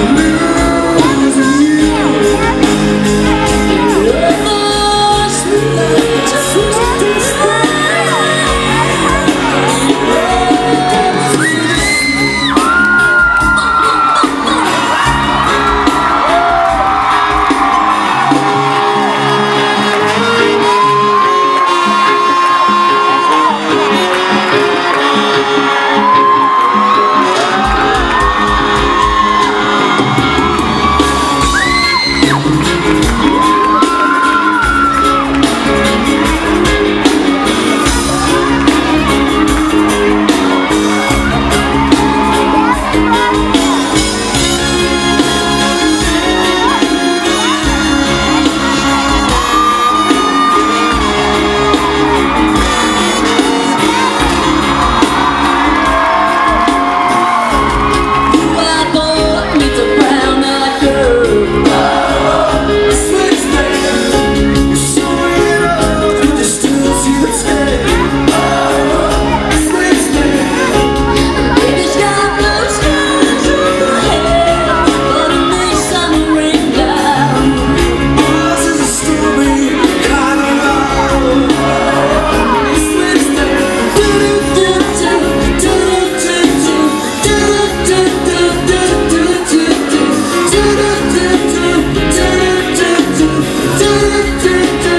You. to do